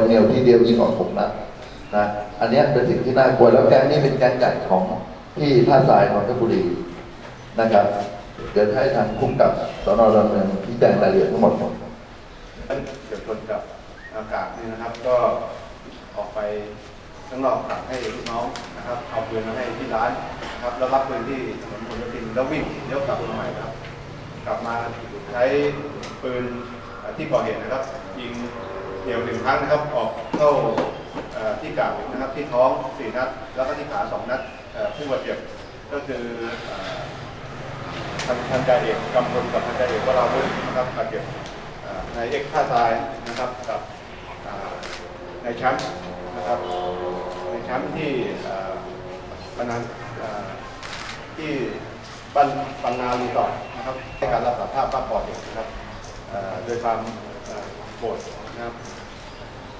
วเหนียวทีเดียวยิงออกหกนัดนะอันเนี้ยเป็นสิ่งที่น่ากลัวแล้วแก๊งนี้เป็นแก๊งใหญ่ของที่ท่าทรายนนทบุรีนะครับ เดี๋ยวให้ทางคุ้มกับสนดอนเมืองที่แจ้งรายละเอียดทั้งหมดท่านเกิดชนกับอากาศนี่นะครับ ก็ออกไปข้างนอกสั่งให้ลูกน้องนะครับเอาปืนมาให้ที่ร้านนะครับแล้วรับปืนที่ถนนพหลโยธินแล้ววิ่งเลี้ยวกลับมาใหม่ครับ กลับมาใช้ปืนที่ก่อเหตุนะครับยิง เดี่ยวหนึ่งครั้งนะครับ ออกเข้าที่กาบนะครับ ที่ท้องสี่นัด แล้วก็ที่ขาสองนัดผู้บาดเจ็บก็คือเอ่อพันพันจ่าเอกกำพลกับพันจ่าเอกวราวุฒินะครับบาดเจ็บนายเอกท่าทรายนะครับกับนายแชมป์นะครับนายแชมป์ที่ปนันที่ปันปันนารีสอนะครับให้การรับสารภาพว่าก่อเหตุนะครับโดยความโกรธ นะครับ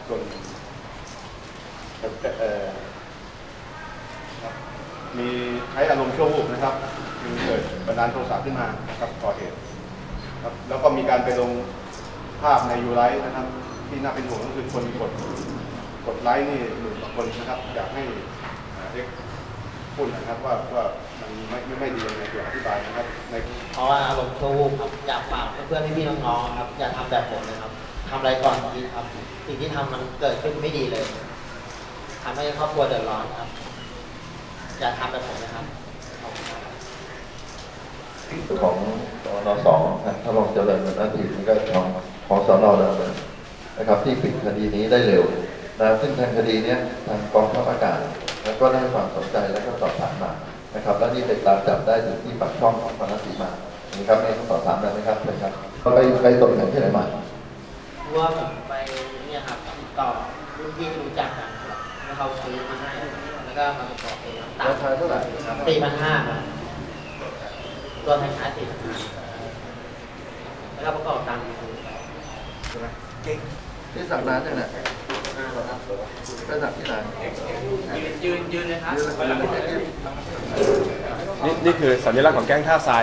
ส่วนเอ่อครับมีใช้อารมณ์ชั่ววูบนะครับจึงเกิดบันดาลโทสะขึ้นมาครับก่อเหตุครับแล้วก็มีการไปลงภาพในยูไลท์นะครับ ที่น่าเป็นห่วงก็คือคนกดกดไลค์นี่หมื่นกว่าคนนะครับ อยากให้อ่าเด็กพูดหนะครับว่าว่ามันไม่ไม่ไม่ดียังไงเดี๋ยวอธิบายนะครับในเพราะว่าอารมณ์ชั่ววูบครับอยากฝากเพื่อนๆพี่ๆน้องๆครับอย่าทำแบบผมเลยครับ ทำอะไรก่อนคิดครับ สิ่งที่ทำมันเกิดขึ้นไม่ดีเลยทำให้ครอบครัวเดือดร้อนครับ อย่าทำแบบผมนะครับขอบคุณครับของสนสองนะถ้าลองเจริญเป็นนาทีนี้ก็ของของสนดอเมืองนะครับ ที่ปิดคดีนี้ได้เร็วนะซึ่งทางคดีเนี้ยทางกองทัพอากาศแล้วก็ได้ความสนใจแล้วก็สอบถามมานะครับ แล้วนี่เป็นตามจับได้ถึงที่ปากช่องของพนัสสีมานี่ครับนี่ต้องสอบถามได้ไหมครับเชิญครับไปไปตกแข่งที่ไหนมา ว่าผมไปเนี่ยครับติดต่อรุ่นพี่ที่รู้จักกันครับแล้วเขาซื้อมาให้แล้วก็มาประกอบเองครับราคาเท่าไหร่ครับสี่พันห้าครับตัวแทนขายสี่พันห้าแล้วก็ประกอบตามนี้ที่สั่งร้านเนี่ยนะไปสั่งที่ไหนยืนยืนเลยครับนี่นี่คือสัญลักษณ์ของแก๊งท่าทราย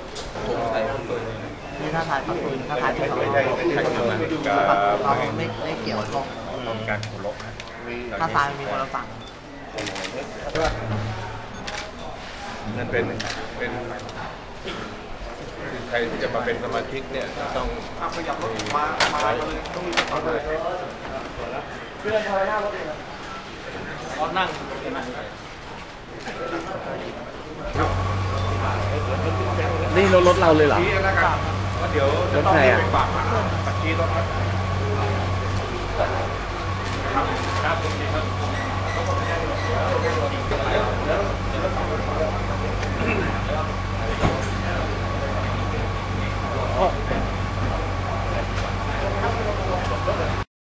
ถ้าทายฝักปืนถ้าทายที่เขาไม่ใช่ไม่ใช่คนมาเขาไม่ไม่เกี่ยวข้องการโขลกนะถ้าทายมีคนละฝั่งนั่นเป็นเป็นใครที่จะมาเป็นสมาชิกเนี่ยต้องขยับรถมามาเลยต้องมีต้องเลยเขานั่งเห็นไหมนี่รถเราเลยเหรอ ชี้แล้วกันว่าเดี๋ยวจะต้องรีบไปฝากปักชี้รถครับครั